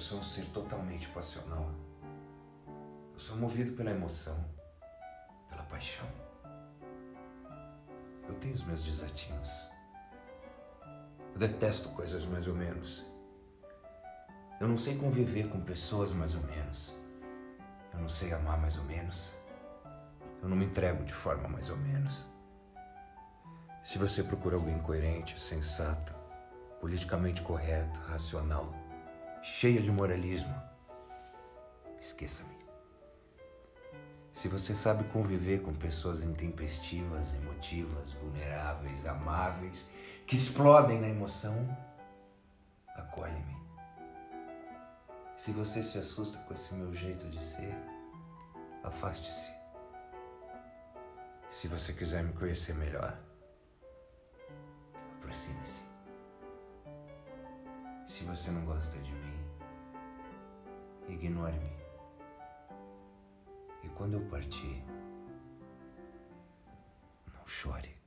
Eu sou um ser totalmente passional. Eu sou movido pela emoção, pela paixão. Eu tenho os meus desatinos. Eu detesto coisas mais ou menos. Eu não sei conviver com pessoas mais ou menos. Eu não sei amar mais ou menos. Eu não me entrego de forma mais ou menos. Se você procura alguém coerente, sensato, politicamente correto, racional, cheia de moralismo, esqueça-me. Se você sabe conviver com pessoas intempestivas, emotivas, vulneráveis, amáveis, que explodem na emoção, acolhe-me. Se você se assusta com esse meu jeito de ser, afaste-se. Se você quiser me conhecer melhor, aproxime-se. Se você não gosta de mim, ignore-me. E quando eu partir, não chore.